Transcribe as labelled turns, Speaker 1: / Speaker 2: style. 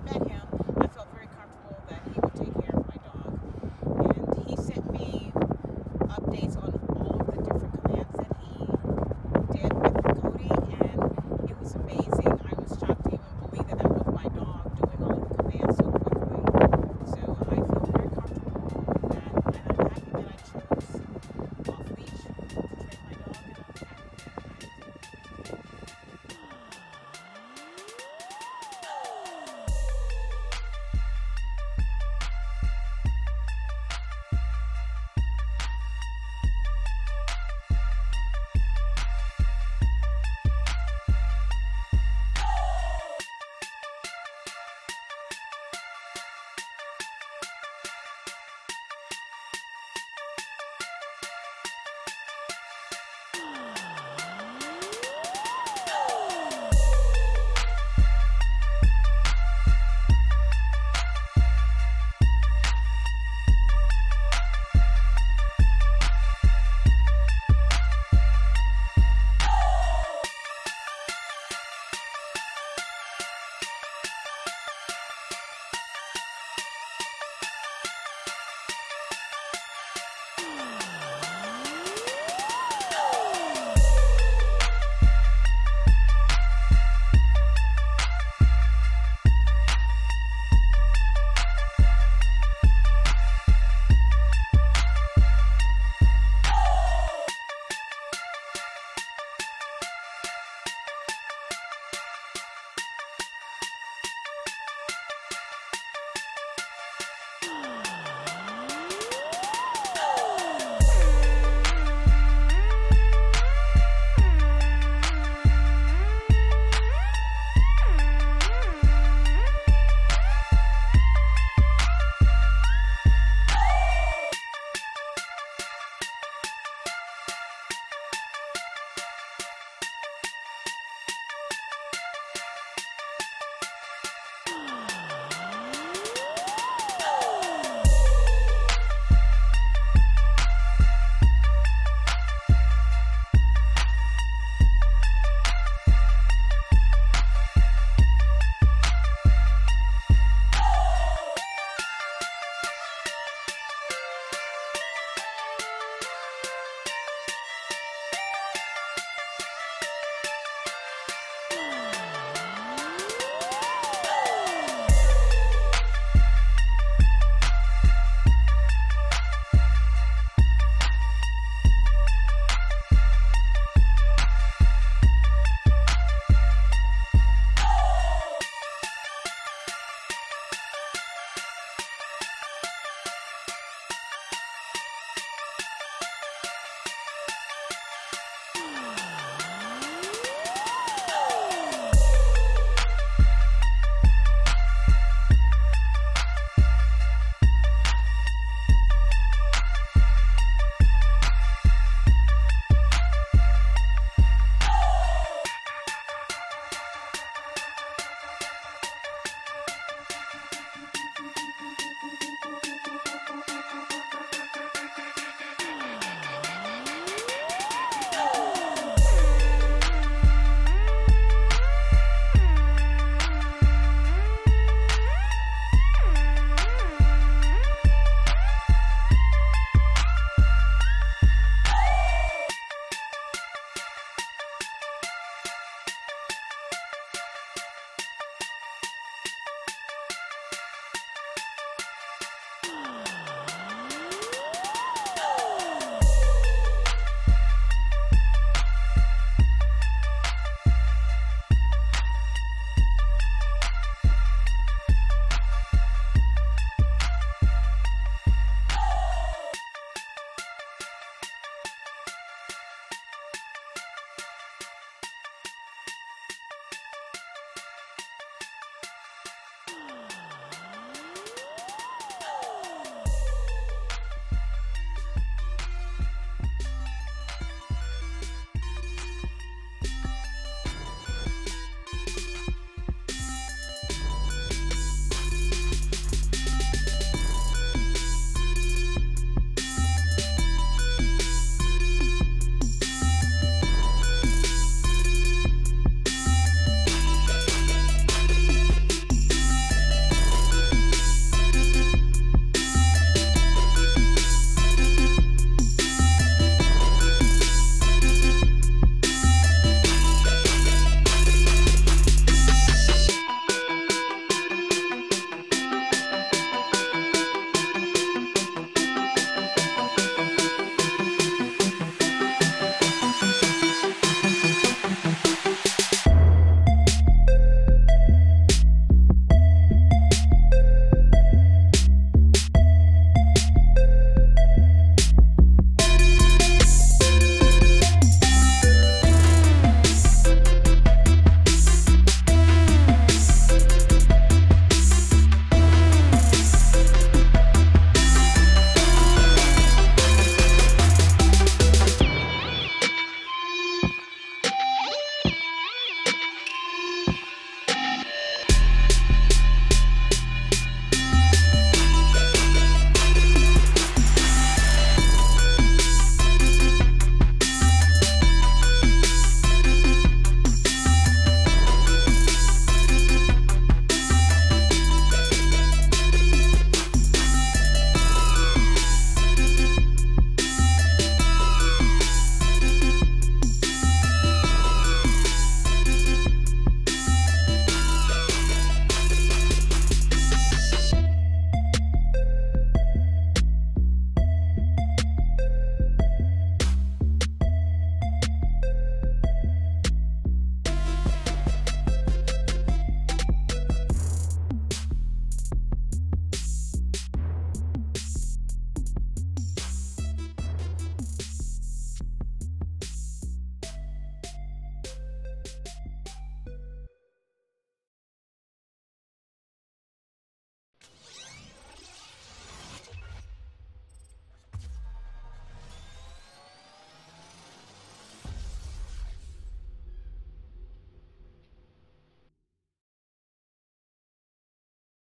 Speaker 1: I met him.